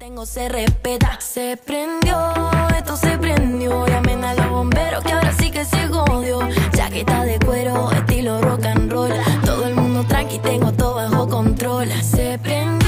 tengo se respeta. Se prendió, esto se prendió. Llamen a los bomberos que ahora sí que se jodió. Chaqueta de cuero, estilo rock and roll. Todo el mundo tranqui, tengo todo bajo control. Se prendió.